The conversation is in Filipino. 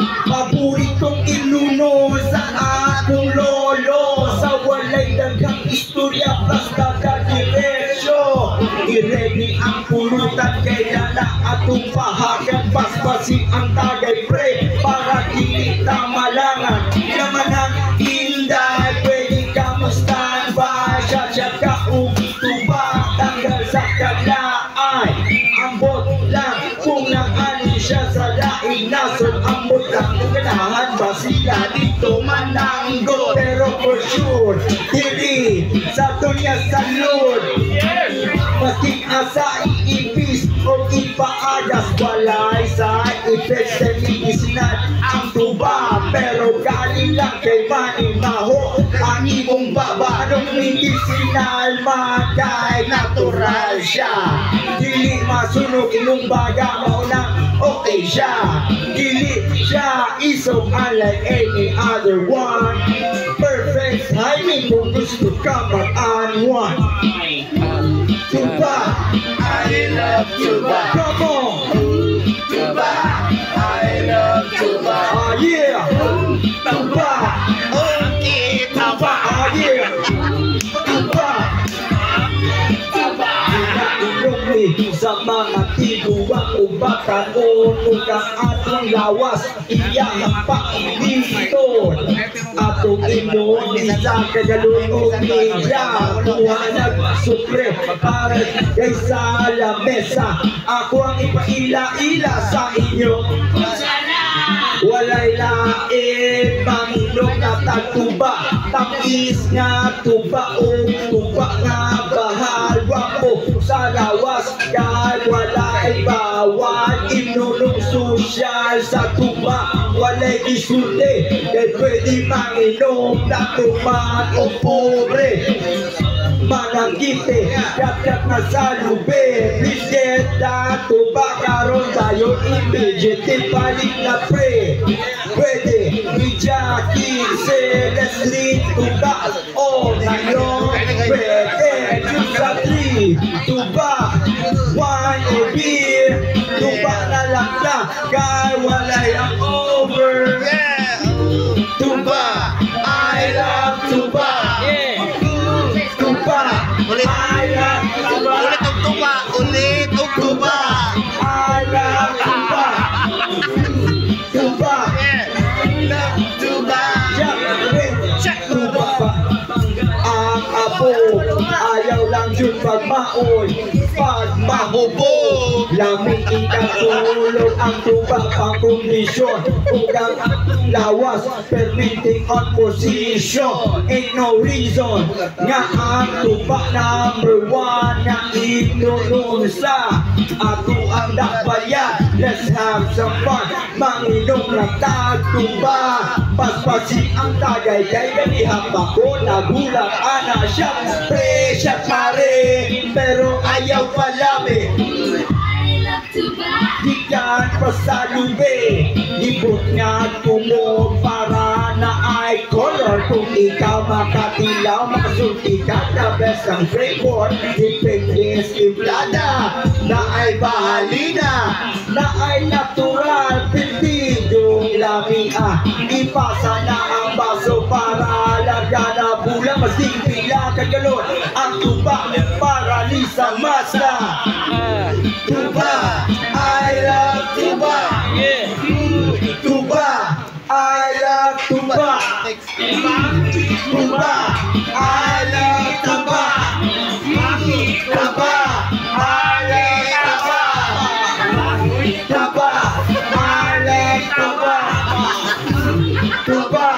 Paboritong iluno sa akong lolo Sa walay daghang istorya plus kakadiretso I-ready ang pulutan kaya na atong pahagan Paspasi ang tagay pre para dili tamalangan. Yaman ang inday pwede ka mag-standby Siya? Siya ka tuba tanggal sa kalaay naanin siya sa laing nasod Ambot lang kung ganahan ba sila dito mananggo Pero for sure, dili sa dunya salud Maski asa iipis o ipaagas Walay sa effects sa medicinal ang tuba Pero galing lang kay Manimaho Ang imong babarong medicinal Magay natural siya. Dili masunog imong baga mo na okay siya. Dili siya isog unlike any other one. Perfect timing kung gusto ka mag-unwind. Tuba, I love Tuba. come on Inakilong sa mga tiguang ubatan o kang atong lawas iyang pakilinton atong inon isa kagalunong niya kuhanag supre para kay sa lamesa ako ang ipaila-ila sa inyo Walay lain Panginoon na tagtuba Tapis nga tuba o tuba nga bahal. Wapo sa lawas Kahit walay bawal. Inunong sosyal sa tuba Walay isulti. Kaya pwede manginom na tuman o pobre. Manangkite, kakat na sa lube. Bisyeta, tuba karon tayo Immediate balik na pre. Pwede, Jackie, Celestine Tuba, o ngayon Pwede, two sa three Tuba, wine or beer Tuba na lang na, kaya walay yun pag maoy Pag mahubog Lamig ikatulog ang tuba pang kondisyon Ugang lawas Permitting on position Ain't no reason Nga ang tuba number one Na inunon sa Ako ang dakbayan Let's have some fun. Manginom ng tagtuba. Paspasi ang tagay Kay ganihap ako Nagulat ana siya. Pre siya pare Pero ayaw palami Diyan pa sa lube Libot nga tumog para na ay color. Kung ikaw makatilaw Makasulti ka na best ang flavor. Depende simplada Na ay bahalina Na ay natural. Pintidong lamia Ipasa na ang baso para Laga na bulang Masing pila kagalon Ang tuba para Lisa Masa Tuba, I love Tuba. Tuba, I love Tuba. Tuba, I love Tuba. Tuba, I love Tuba. Tuba, I love Tuba. Tuba,